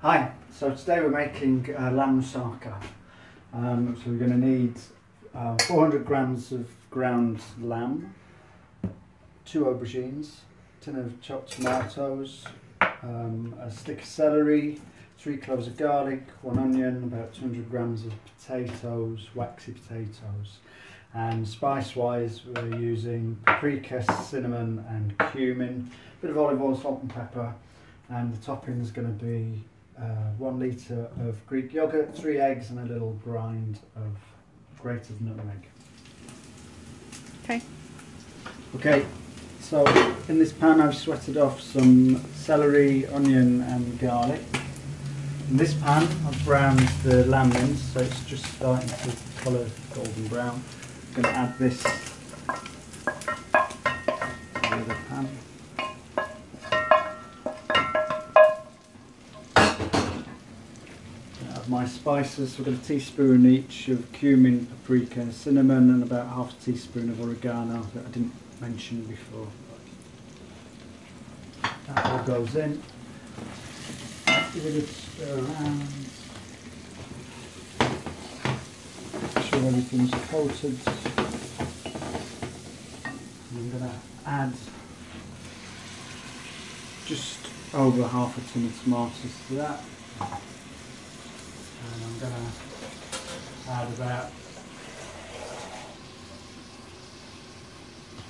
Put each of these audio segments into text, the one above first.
Hi, so today we're making uh, lamb moussaka. Um, so we're going to need uh, 400 grams of ground lamb, two aubergines, tin of chopped tomatoes, um, a stick of celery, three cloves of garlic, one onion, about 200 grams of potatoes, waxy potatoes. And spice wise, we're using paprika, cinnamon, and cumin, a bit of olive oil, salt, and pepper. And the topping is going to be uh, one litre of Greek yogurt, three eggs, and a little grind of grated nutmeg. Okay. Okay, so in this pan I've sweated off some celery, onion, and garlic. In this pan I've browned the lamb mince, so it's just starting to colour golden brown. I'm going to add this My spices, we've got a teaspoon each of cumin, paprika, cinnamon and about half a teaspoon of oregano that I didn't mention before. That all goes in. Give it a stir around. Make sure everything's coated. I'm going to add just over half a tin of tomatoes to that. I'm going to add about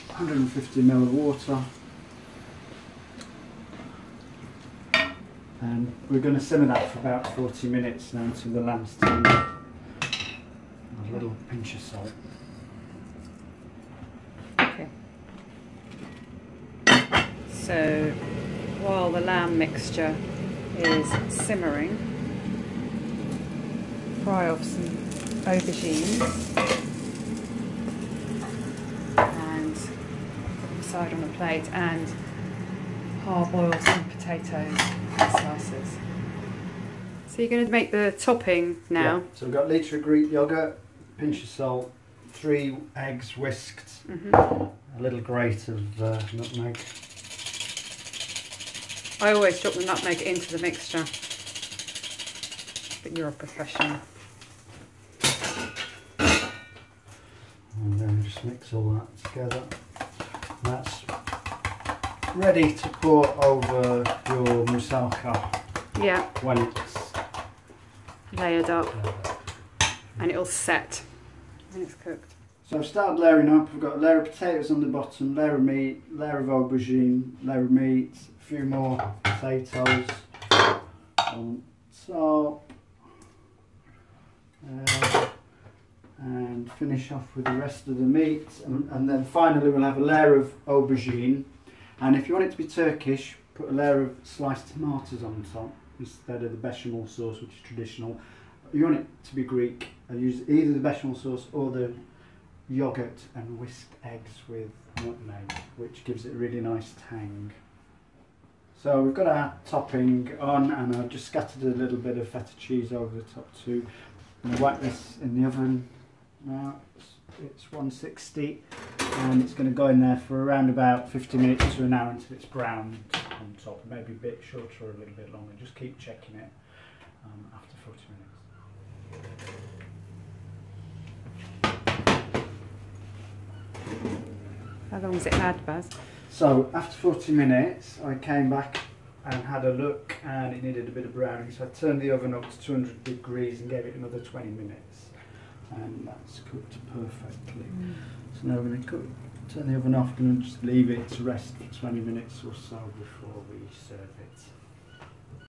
150 ml of water. And we're going to simmer that for about 40 minutes now until the lamb's tender. A little pinch of salt. Okay. So while the lamb mixture is simmering, fry off some aubergines and put them aside on a plate and parboil some potatoes in slices. So you're going to make the topping now. Yeah. So we've got a litre of Greek yogurt, pinch of salt, three eggs whisked, hmm a little grate of uh, nutmeg. I always drop the nutmeg into the mixture. But you're a professional. And then just mix all that together. That's ready to pour over your moussaka Yeah, when it's layered up and it'll set when it's cooked. So I've started layering up. We've got a layer of potatoes on the bottom, layer of meat, layer of aubergine, layer of meat, a few more potatoes on top. Uh, and finish off with the rest of the meat. And, and then finally we'll have a layer of aubergine. And if you want it to be Turkish, put a layer of sliced tomatoes on top instead of the bechamel sauce, which is traditional. You want it to be Greek, I use either the bechamel sauce or the yogurt and whisked eggs with nutmeg, which gives it a really nice tang. So we've got our topping on, and I've just scattered a little bit of feta cheese over the top too. I'm going to whack this in the oven now. It's, it's 160, and it's going to go in there for around about 50 minutes to an hour until it's browned on top. Maybe a bit shorter or a little bit longer. Just keep checking it um, after 40 minutes. How long has it had, Baz? So after 40 minutes, I came back and had a look, and it needed a bit of browning. So I turned the oven up to 200 degrees and gave it another 20 minutes, and that's cooked perfectly. Mm. So now we're going to cook, turn the oven off and just leave it to rest for 20 minutes or so before we serve it.